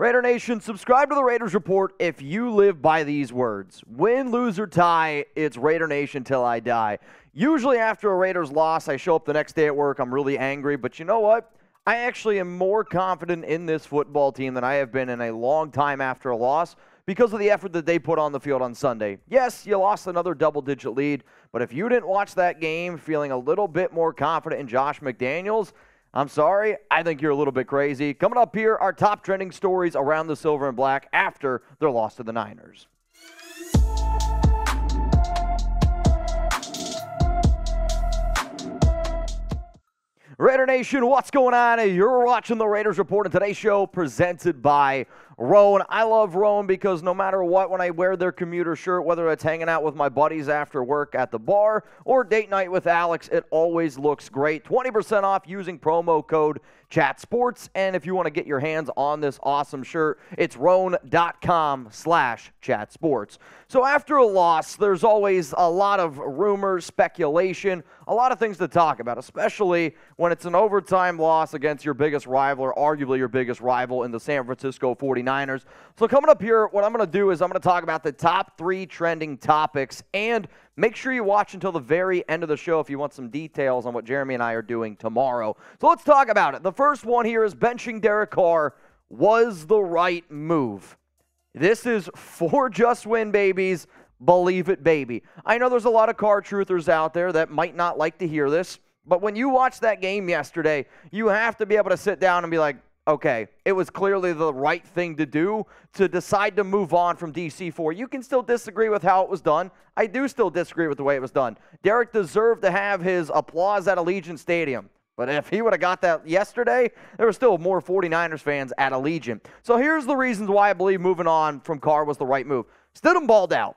Raider Nation, subscribe to the Raiders Report if you live by these words. Win, lose, or tie, it's Raider Nation till I die. Usually, after a Raiders loss, I show up the next day at work, I'm really angry, but you know what? I actually am more confident in this football team than I have been in a long time after a loss because of the effort that they put on the field on Sunday. Yes, you lost another double digit lead, but if you didn't watch that game feeling a little bit more confident in Josh McDaniels, I'm sorry. I think you're a little bit crazy. Coming up here, our top trending stories around the silver and black after their loss to the Niners. Raider Nation, what's going on? You're watching the Raiders Report, and today's show presented by Rhone. I love Rhone because no matter what, when I wear their commuter shirt, whether it's hanging out with my buddies after work at the bar or date night with Alex, it always looks great. 20% off using promo code Chat Sports. And if you want to get your hands on this awesome shirt, it's rhone.com slash chat sports. So after a loss, there's always a lot of rumors, speculation, a lot of things to talk about, especially when it's an overtime loss against your biggest rival or arguably your biggest rival in the San Francisco 49ers. So coming up here, what I'm going to do is I'm going to talk about the top three trending topics and Make sure you watch until the very end of the show if you want some details on what Jeremy and I are doing tomorrow. So let's talk about it. The first one here is benching Derek Carr was the right move. This is for just win babies. Believe it, baby. I know there's a lot of Carr truthers out there that might not like to hear this, but when you watch that game yesterday, you have to be able to sit down and be like, okay, it was clearly the right thing to do to decide to move on from DC4. You can still disagree with how it was done. I do still disagree with the way it was done. Derek deserved to have his applause at Allegiant Stadium. But if he would have got that yesterday, there were still more 49ers fans at Allegiant. So here's the reasons why I believe moving on from Carr was the right move. Stidham balled out.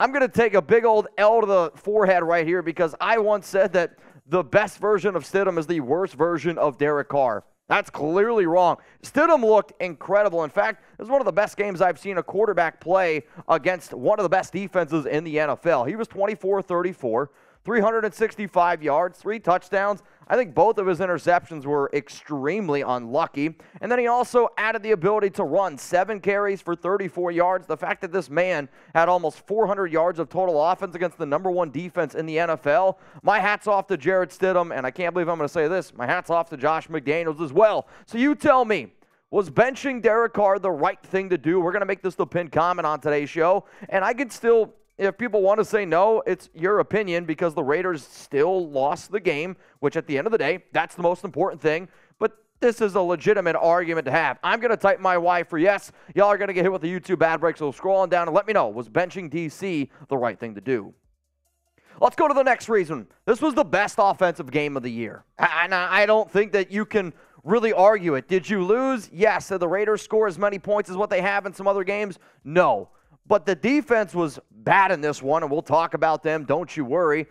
I'm going to take a big old L to the forehead right here because I once said that the best version of Stidham is the worst version of Derek Carr. That's clearly wrong. Stidham looked incredible. In fact, it was one of the best games I've seen a quarterback play against one of the best defenses in the NFL. He was 24 34, 365 yards, three touchdowns. I think both of his interceptions were extremely unlucky. And then he also added the ability to run seven carries for 34 yards. The fact that this man had almost 400 yards of total offense against the number one defense in the NFL, my hat's off to Jarrett Stidham. And I can't believe I'm going to say this, my hat's off to Josh McDaniels as well. So you tell me, was benching Derek Carr the right thing to do? We're going to make this the pin comment on today's show. And I could still if people want to say no, it's your opinion because the Raiders still lost the game, which at the end of the day, that's the most important thing. But this is a legitimate argument to have. I'm going to type my Y for yes. Y'all are going to get hit with the YouTube ad break, so scroll on down and let me know was benching DC the right thing to do? Let's go to the next reason. This was the best offensive game of the year. And I don't think that you can really argue it. Did you lose? Yes. Did the Raiders score as many points as what they have in some other games? No. But the defense was bad in this one, and we'll talk about them. Don't you worry.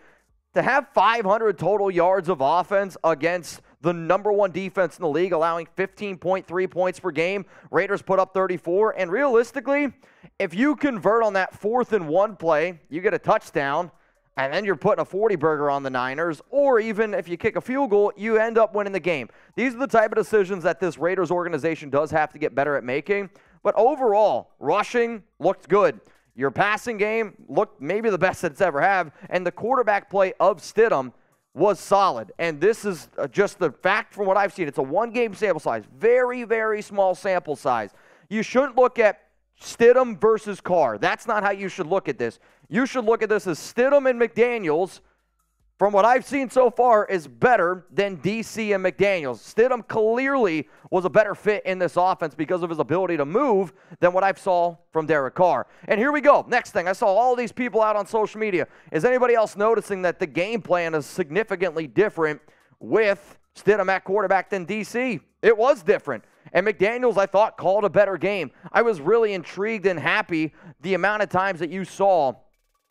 To have 500 total yards of offense against the number one defense in the league, allowing 15.3 points per game, Raiders put up 34. And realistically, if you convert on that fourth and one play, you get a touchdown and then you're putting a 40 burger on the Niners, or even if you kick a field goal, you end up winning the game. These are the type of decisions that this Raiders organization does have to get better at making. But overall, rushing looked good. Your passing game looked maybe the best that it's ever have, and the quarterback play of Stidham was solid. And this is uh, just the fact from what I've seen. It's a one game sample size, very, very small sample size. You shouldn't look at Stidham versus Carr. That's not how you should look at this. You should look at this as Stidham and McDaniels, from what I've seen so far, is better than DC and McDaniels. Stidham clearly was a better fit in this offense because of his ability to move than what I saw from Derek Carr. And here we go. Next thing, I saw all these people out on social media. Is anybody else noticing that the game plan is significantly different with Stidham at quarterback than DC? It was different. And McDaniels, I thought, called a better game. I was really intrigued and happy the amount of times that you saw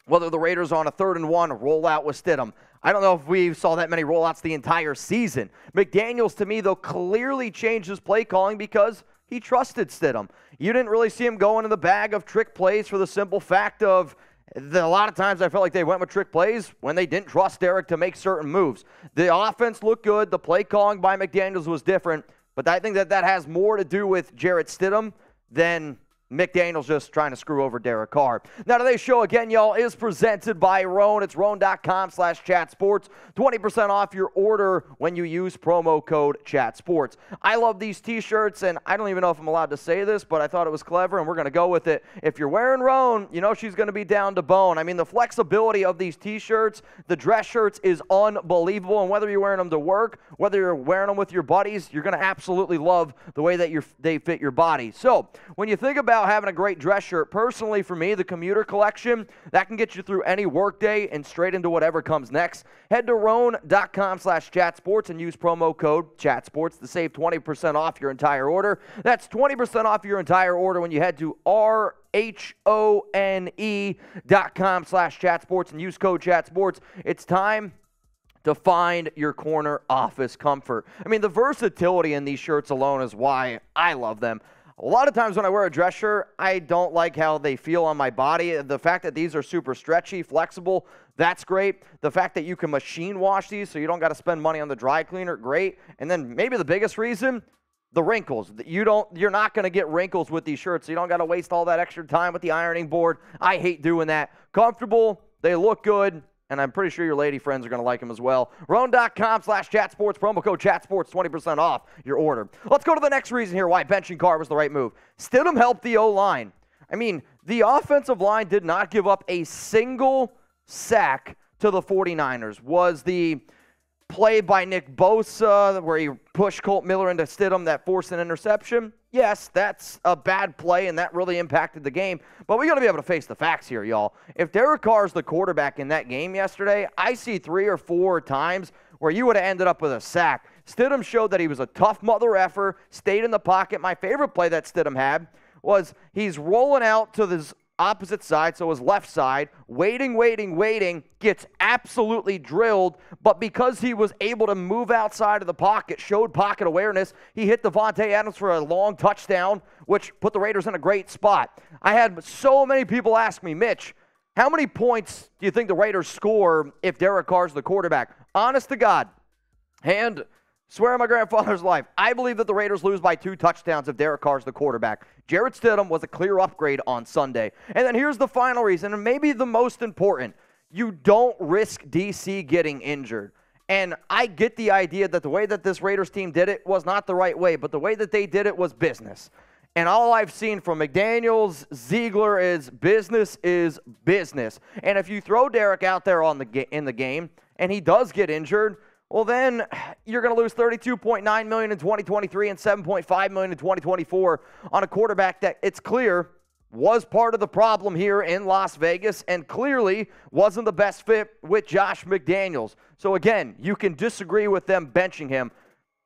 whether the Raiders on a third and one roll out with Stidham. I don't know if we saw that many rollouts the entire season. McDaniels, to me, though, clearly changed his play calling because he trusted Stidham. You didn't really see him go into the bag of trick plays for the simple fact of the, a lot of times I felt like they went with trick plays when they didn't trust Derek to make certain moves. The offense looked good. The play calling by McDaniels was different. But I think that that has more to do with Jarrett Stidham then McDaniels just trying to screw over Derek Carr. Now, today's show, again, y'all, is presented by Rhone. It's rhone.com slash chat sports. 20% off your order when you use promo code chat sports. I love these t shirts, and I don't even know if I'm allowed to say this, but I thought it was clever, and we're going to go with it. If you're wearing Rhone, you know she's going to be down to bone. I mean, the flexibility of these t shirts, the dress shirts, is unbelievable. And whether you're wearing them to work, whether you're wearing them with your buddies, you're going to absolutely love the way that they fit your body. So, when you think about about having a great dress shirt. Personally, for me, the commuter collection, that can get you through any workday and straight into whatever comes next. Head to rhone.com slash chatsports and use promo code chatsports to save 20% off your entire order. That's 20% off your entire order when you head to R H O N E dot com slash chat sports and use code chat sports. It's time to find your corner office comfort. I mean, the versatility in these shirts alone is why I love them. A lot of times when I wear a dress shirt, I don't like how they feel on my body. The fact that these are super stretchy, flexible, that's great. The fact that you can machine wash these so you don't got to spend money on the dry cleaner, great. And then maybe the biggest reason, the wrinkles. You don't you're not going to get wrinkles with these shirts. So you don't got to waste all that extra time with the ironing board. I hate doing that. Comfortable, they look good and I'm pretty sure your lady friends are going to like him as well. Rhone.com slash chatsports, promo code chatsports, 20% off your order. Let's go to the next reason here why benching Carr was the right move. Stidham helped the O line. I mean, the offensive line did not give up a single sack to the 49ers. Was the play by Nick Bosa where he pushed Kolton Miller into Stidham that forced an interception? Yes, that's a bad play, and that really impacted the game. But we got to be able to face the facts here, y'all. If Derek Carr is the quarterback in that game yesterday, I see three or four times where you would have ended up with a sack. Stidham showed that he was a tough mother effer, stayed in the pocket. My favorite play that Stidham had was he's rolling out to this opposite side, so his left side, waiting, waiting, waiting, gets absolutely drilled. But because he was able to move outside of the pocket, showed pocket awareness, he hit Davante Adams for a long touchdown, which put the Raiders in a great spot. I had so many people ask me, Mitch, how many points do you think the Raiders score if Derek Carr's the quarterback? Honest to God, hand Swear on my grandfather's life. I believe that the Raiders lose by two touchdowns if Derek Carr's the quarterback. Jarrett Stidham was a clear upgrade on Sunday. And then here's the final reason, and maybe the most important. You don't risk DC getting injured. And I get the idea that the way that this Raiders team did it was not the right way, but the way that they did it was business. And all I've seen from McDaniels, Ziegler is business is business. And if you throw Derek out there on the in the game and he does get injured, well then you're going to lose 32.9 million in 2023 and 7.5 million in 2024 on a quarterback that it's clear was part of the problem here in Las Vegas and clearly wasn't the best fit with Josh McDaniels. So again, you can disagree with them benching him,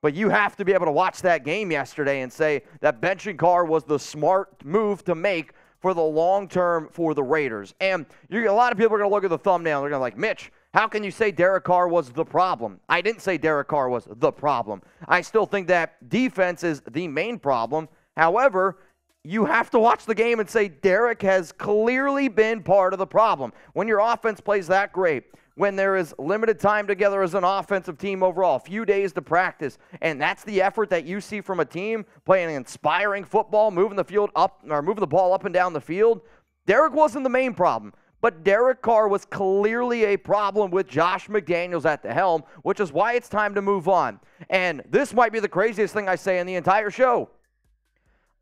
but you have to be able to watch that game yesterday and say that benching Carr was the smart move to make for the long term for the Raiders. And a lot of people are going to look at the thumbnail. They're going to like, Mitch, how can you say Derek Carr was the problem? I didn't say Derek Carr was the problem. I still think that defense is the main problem. However, you have to watch the game and say Derek has clearly been part of the problem. When your offense plays that great, when there is limited time together as an offensive team overall, a few days to practice, and that's the effort that you see from a team playing inspiring football, moving the field up or moving the ball up and down the field. Derek wasn't the main problem. But Derek Carr was clearly a problem with Josh McDaniels at the helm, which is why it's time to move on. And this might be the craziest thing I say in the entire show.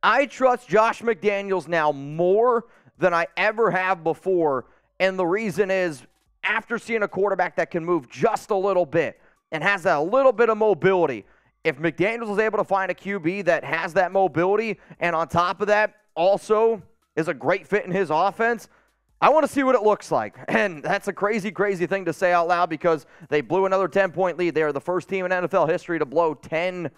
I trust Josh McDaniels now more than I ever have before. And the reason is after seeing a quarterback that can move just a little bit and has a little bit of mobility, if McDaniels is able to find a QB that has that mobility and on top of that also is a great fit in his offense, I want to see what it looks like. And that's a crazy, crazy thing to say out loud because they blew another 10 point lead. They are the first team in NFL history to blow 10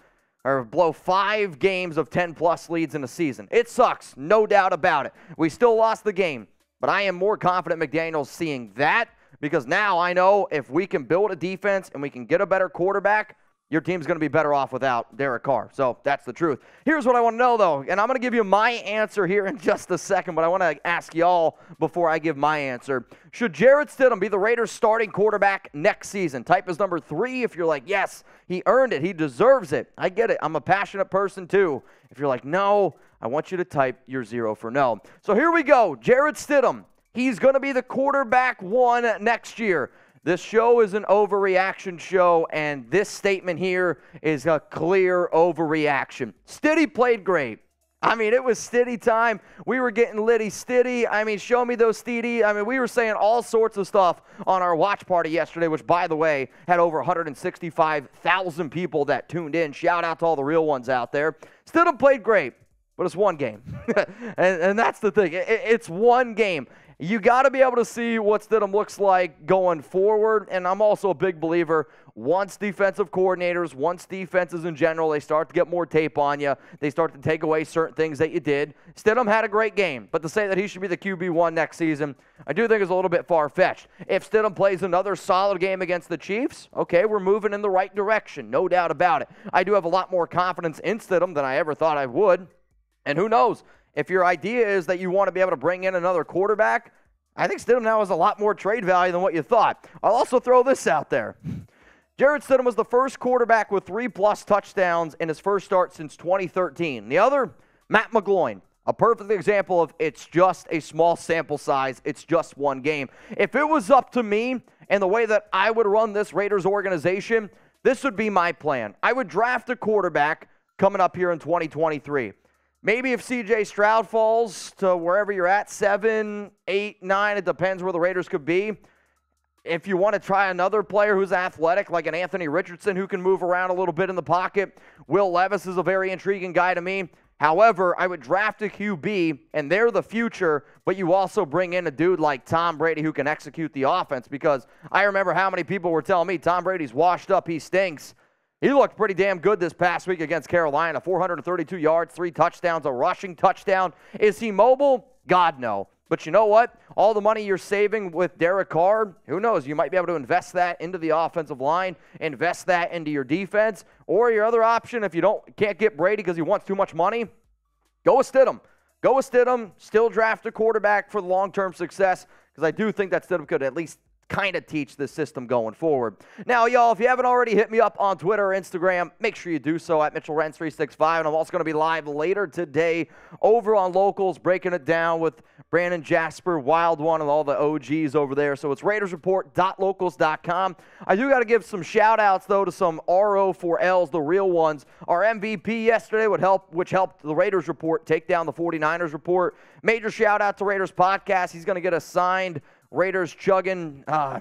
or blow five games of 10 plus leads in a season. It sucks, no doubt about it. We still lost the game, but I am more confident McDaniel's seeing that because now I know if we can build a defense and we can get a better quarterback, your team's going to be better off without Derek Carr. So that's the truth. Here's what I want to know, though, and I'm going to give you my answer here in just a second, but I want to ask y'all before I give my answer. Should Jarrett Stidham be the Raiders' starting quarterback next season? Type is number three if you're like, yes, he earned it, he deserves it. I get it. I'm a passionate person, too. If you're like, no, I want you to type your zero for no. So here we go. Jarrett Stidham. He's going to be the quarterback one next year. This show is an overreaction show, and this statement here is a clear overreaction. Stiddy played great. I mean, it was Stiddy time. We were getting litty Stiddy. I mean, show me those Stiddy. I mean, we were saying all sorts of stuff on our watch party yesterday, which, by the way, had over 165,000 people that tuned in. Shout out to all the real ones out there. Stidham played great, but it's one game. and, and, that's the thing. It, it's one game you got to be able to see what Stidham looks like going forward. And I'm also a big believer once defensive coordinators, once defenses in general, they start to get more tape on you, they start to take away certain things that you did. Stidham had a great game, but to say that he should be the QB1 next season, I do think is a little bit far fetched. If Stidham plays another solid game against the Chiefs, okay, we're moving in the right direction, no doubt about it. I do have a lot more confidence in Stidham than I ever thought I would. And who knows? If your idea is that you want to be able to bring in another quarterback, I think Stidham now has a lot more trade value than what you thought. I'll also throw this out there. Jarrett Stidham was the first quarterback with three plus touchdowns in his first start since 2013. The other, Matt McGloin. A perfect example of it's just a small sample size, it's just one game. If it was up to me and the way that I would run this Raiders organization, this would be my plan. I would draft a quarterback coming up here in 2023. Maybe if CJ Stroud falls to wherever you're at, seven, eight, nine, it depends where the Raiders could be. If you want to try another player who's athletic, like an Anthony Richardson who can move around a little bit in the pocket, Will Levis is a very intriguing guy to me. However, I would draft a QB, and they're the future, but you also bring in a dude like Tom Brady who can execute the offense because I remember how many people were telling me Tom Brady's washed up, he stinks. He looked pretty damn good this past week against Carolina 432 yards, three touchdowns, a rushing touchdown. Is he mobile? God, no. But you know what? All the money you're saving with Derek Carr, who knows? You might be able to invest that into the offensive line, invest that into your defense, or your other option if you don't can't get Brady because he wants too much money, go with Stidham. Go with Stidham. Still draft a quarterback for the long-term success because I do think that Stidham could at least kind of teach this system going forward. Now, y'all, if you haven't already hit me up on Twitter or Instagram, make sure you do so at Mitchell Renz 365. And I'm also going to be live later today over on Locals, breaking it down with Brandon Jasper, Wild One, and all the OGs over there. So it's RaidersReport.locals.com. I do got to give some shout outs, though, to some RO4Ls, the real ones. Our MVP yesterday would help, which helped the Raiders Report take down the 49ers Report. Major shout out to Raiders Podcast. He's going to get a signed Raiders chugging uh,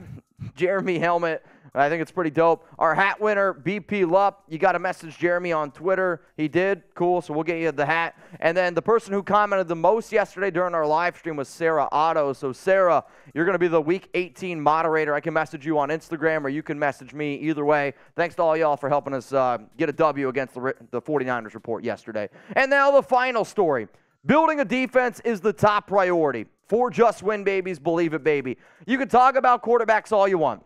Jeremy helmet. I think it's pretty dope. Our hat winner, BP Lupp, you got to message Jeremy on Twitter. He did. Cool. So we'll get you the hat. And then the person who commented the most yesterday during our live stream was Sarah Otto. So, Sarah, you're going to be the week 18 moderator. I can message you on Instagram or you can message me either way. Thanks to all y'all for helping us uh, get a W against the, the 49ers report yesterday. And now the final story. Building a defense is the top priority. For just win babies, believe it, baby. You can talk about quarterbacks all you want.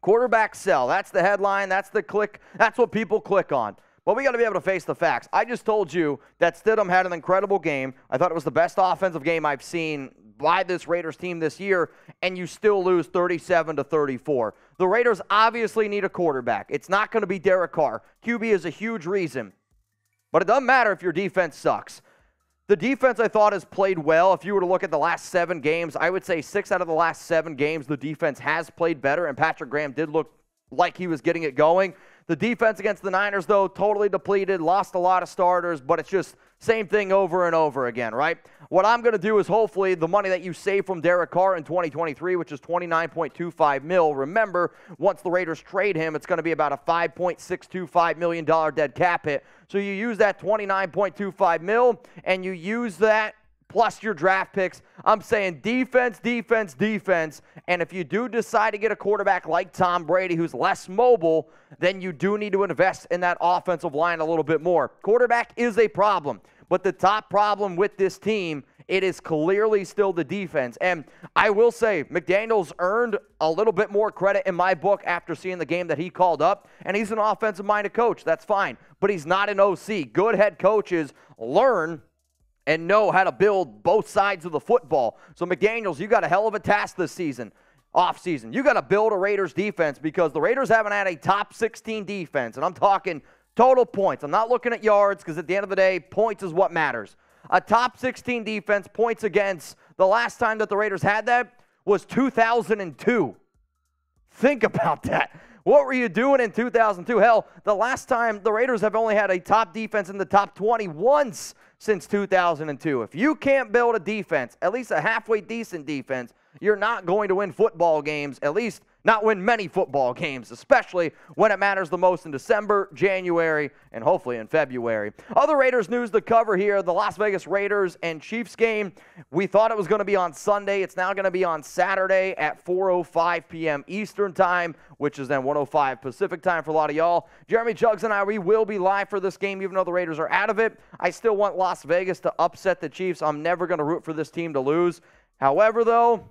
Quarterbacks sell. That's the headline. That's the click. That's what people click on. But we got to be able to face the facts. I just told you that Stidham had an incredible game. I thought it was the best offensive game I've seen by this Raiders team this year, and you still lose 37 to 34. The Raiders obviously need a quarterback. It's not going to be Derek Carr. QB is a huge reason. But it doesn't matter if your defense sucks. The defense, I thought, has played well. If you were to look at the last seven games, I would say six out of the last seven games, the defense has played better, and Patrick Graham did look like he was getting it going. The defense against the Niners, though, totally depleted, lost a lot of starters, but it's just same thing over and over again, right? What I'm going to do is hopefully the money that you save from Derek Carr in 2023, which is 29.25 mil. Remember, once the Raiders trade him, it's going to be about a 5.625 million dollar dead cap hit. So you use that 29.25 mil, and you use that plus your draft picks. I'm saying defense, defense, defense. And if you do decide to get a quarterback like Tom Brady who's less mobile, then you do need to invest in that offensive line a little bit more. Quarterback is a problem. But the top problem with this team It is clearly still the defense. And I will say, McDaniels earned a little bit more credit in my book after seeing the game that he called up. And he's an offensive minded coach. That's fine. But he's not an OC. Good head coaches learn and know how to build both sides of the football. So, McDaniels, you got a hell of a task this season, off season. You got to build a Raiders defense because the Raiders haven't had a top 16 defense. And I'm talking total points. I'm not looking at yards because at the end of the day, points is what matters. A top 16 defense, points against, the last time that the Raiders had that was 2002. Think about that. What were you doing in 2002? Hell, the last time the Raiders have only had a top defense in the top 20 once since 2002. If you can't build a defense, at least a halfway decent defense, you're not going to win football games, at least not win many football games, especially when it matters the most in December, January, and hopefully in February. Other Raiders news to cover here the Las Vegas Raiders and Chiefs game. We thought it was going to be on Sunday. It's now going to be on Saturday at 4.05 p.m. Eastern Time, which is then 105 Pacific Time for a lot of y'all. Jeremy Jugs and I, we will be live for this game, even though the Raiders are out of it. I still want Las Vegas to upset the Chiefs. I'm never going to root for this team to lose. However, though,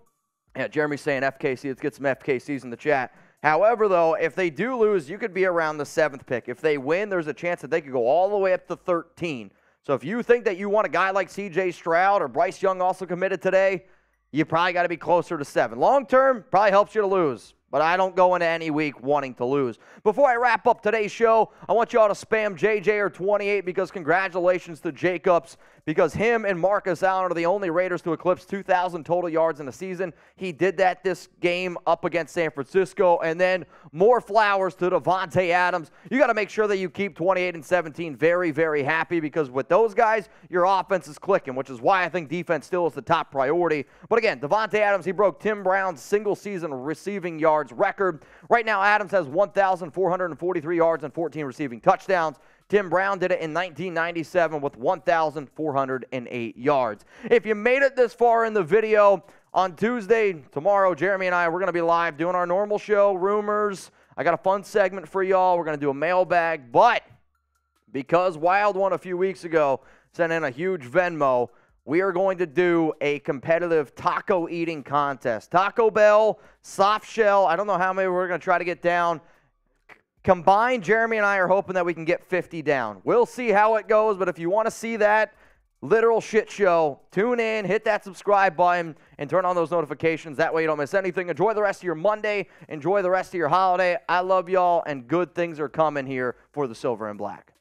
yeah, Jeremy's saying FKC. Let's get some FKCs in the chat. However, though, if they do lose, you could be around the seventh pick. If they win, there's a chance that they could go all the way up to 13. So if you think that you want a guy like CJ Stroud or Bryce Young also committed today, you probably got to be closer to seven. Long term, probably helps you to lose but I don't go into any week wanting to lose. Before I wrap up today's show, I want you all to spam JJ or 28 because congratulations to Jacobs because him and Marcus Allen are the only Raiders to eclipse 2,000 total yards in a season. He did that this game up against San Francisco. And then more flowers to Davante Adams. You got to make sure that you keep 28 and 17 very, very happy because with those guys, your offense is clicking, which is why I think defense still is the top priority. But again, Davante Adams, he broke Tim Brown's single season receiving yards record. Right now, Adams has 1,443 yards and 14 receiving touchdowns. Tim Brown did it in 1997 with 1,408 yards. If you made it this far in the video, on Tuesday, tomorrow, Jeremy and I, we're going to be live doing our normal show, rumors. I got a fun segment for y'all. We're going to do a mailbag. But because Wild One a few weeks ago, sent in a huge Venmo, we are going to do a competitive taco eating contest. Taco Bell, soft shell. I don't know how many we're going to try to get down. Combined, Jeremy and I are hoping that we can get 50 down. We'll see how it goes, but if you want to see that literal shit show, tune in, hit that subscribe button, and turn on those notifications. That way you don't miss anything. Enjoy the rest of your Monday. Enjoy the rest of your holiday. I love y'all, and good things are coming here for the Silver and Black.